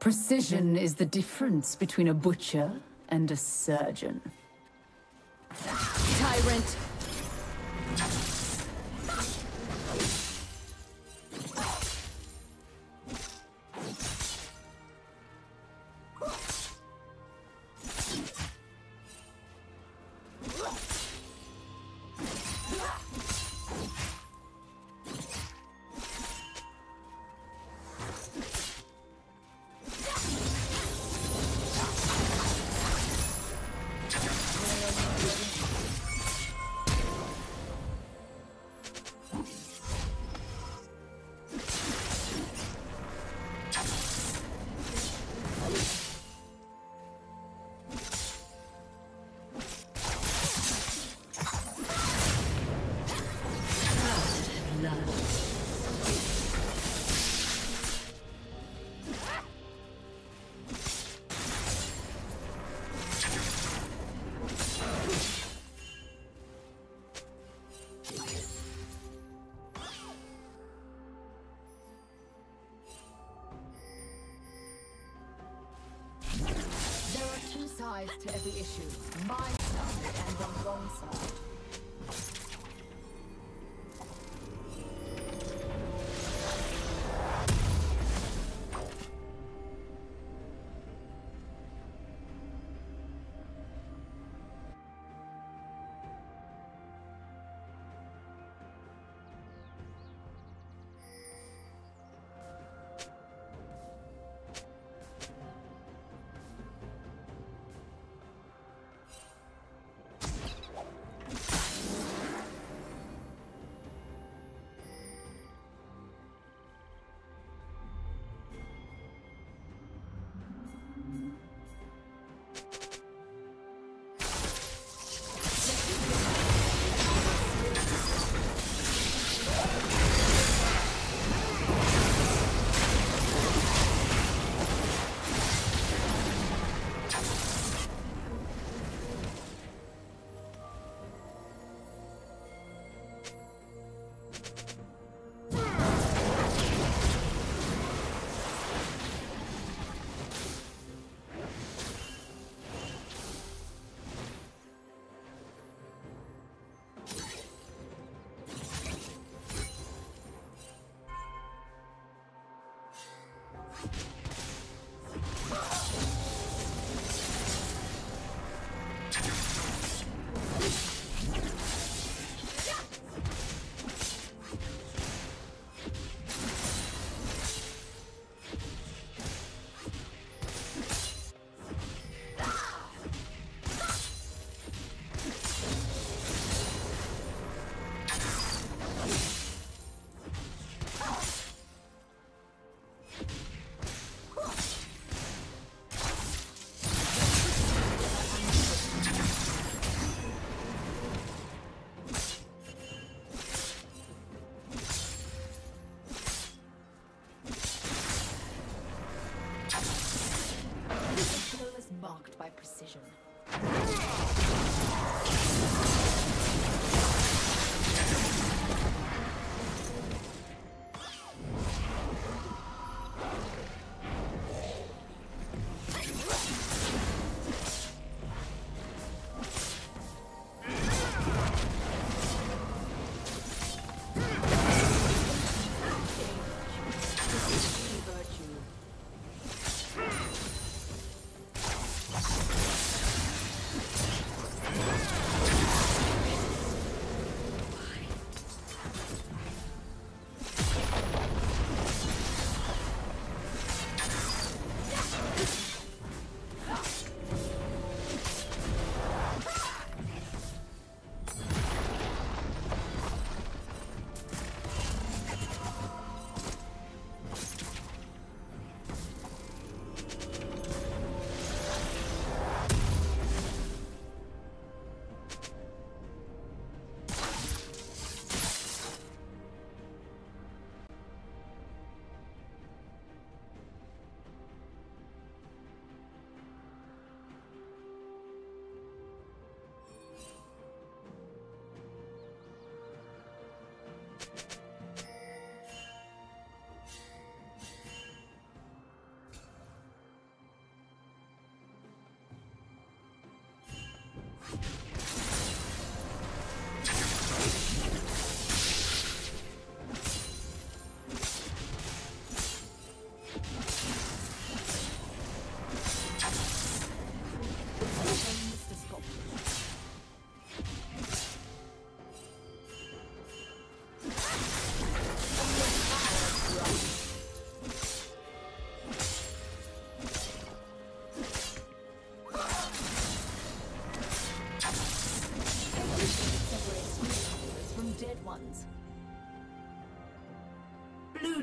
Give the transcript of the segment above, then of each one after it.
Precision is the difference between a butcher and a surgeon. Tyrant! Sides to every issue. My side and the wrong side.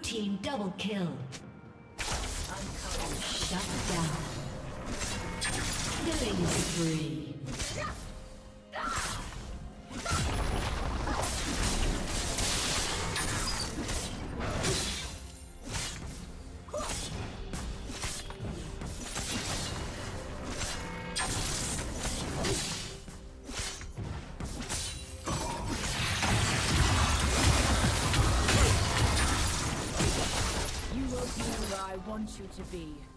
Team double kill. You to be.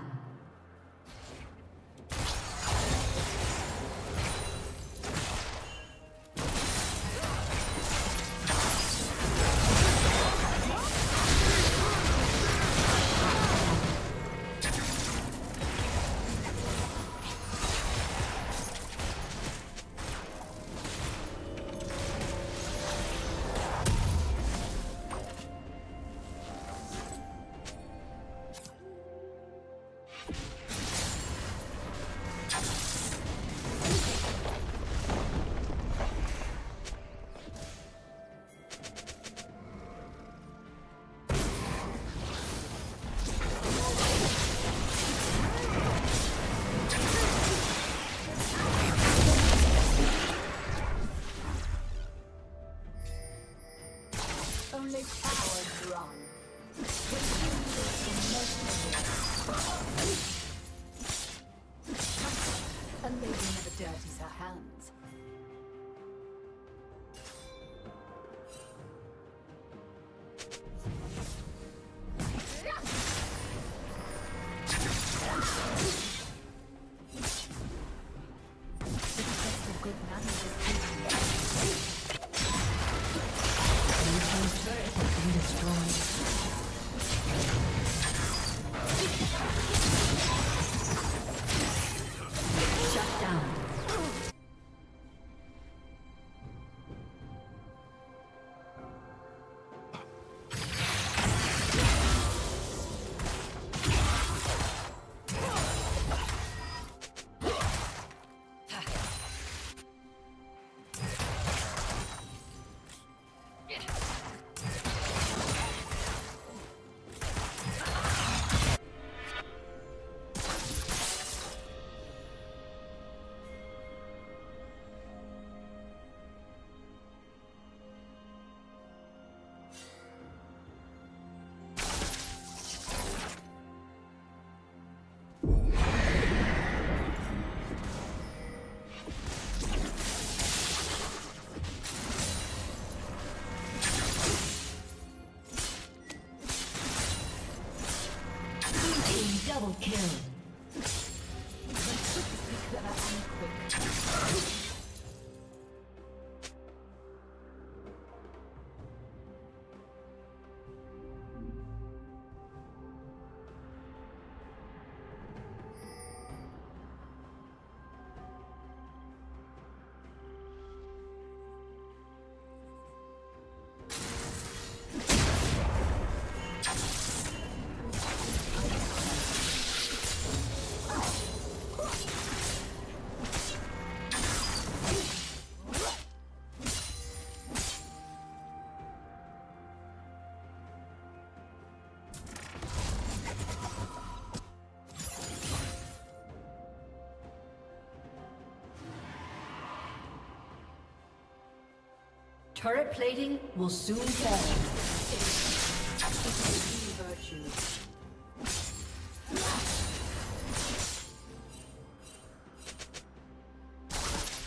Turret plating will soon fall.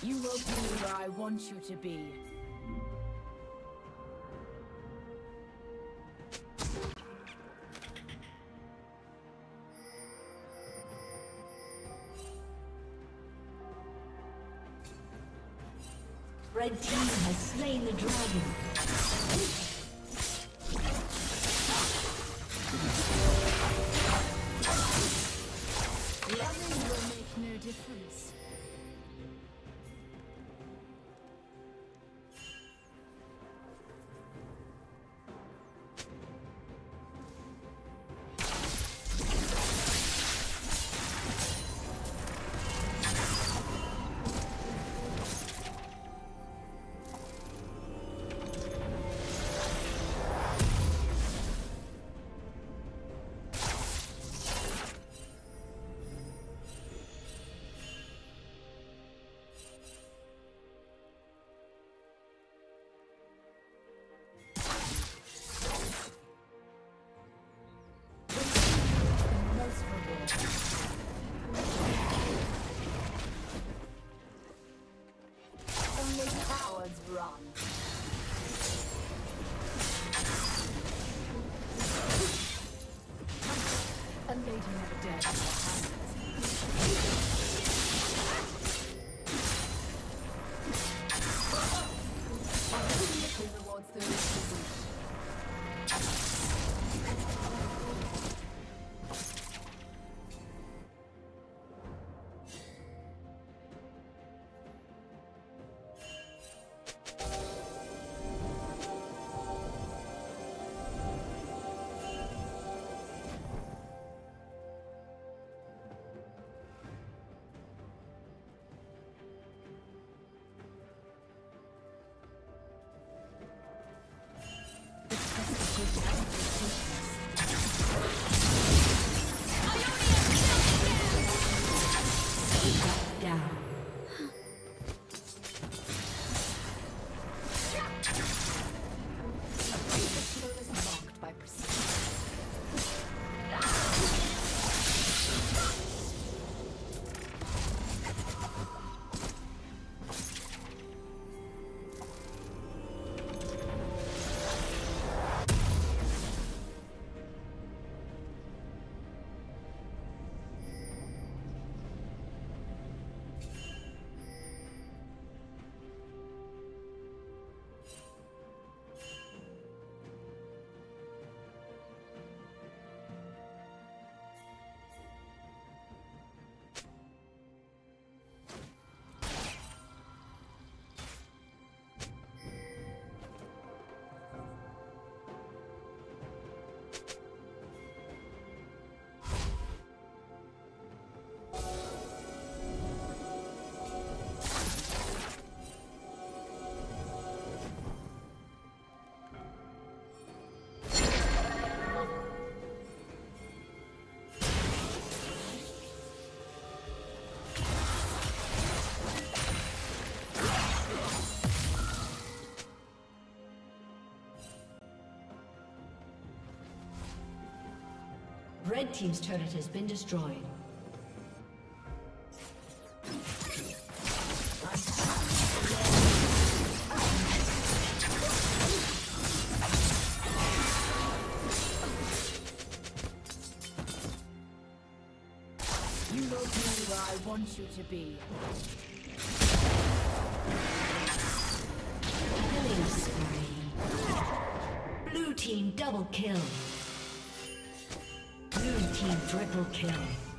You will be where I want you to be. A lady never Red team's turret has been destroyed. You will be where I want you to be. Killing spree. Blue team double kill. Triple kill.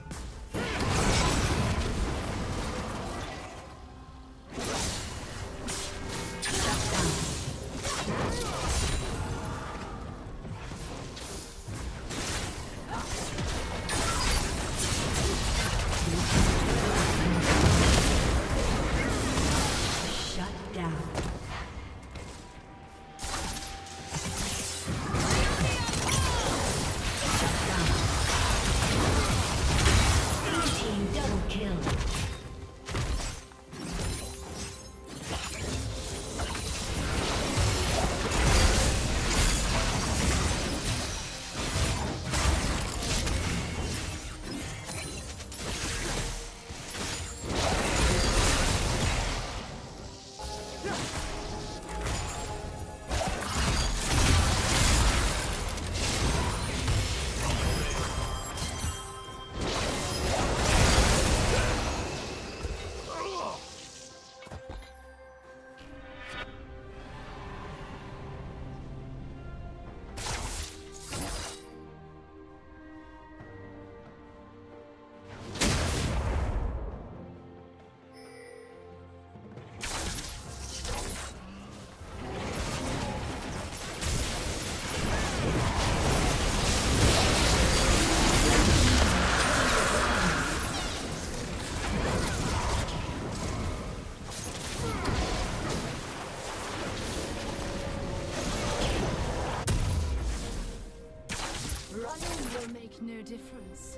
Make no difference.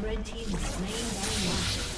Red team is slain by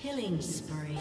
Killing spree.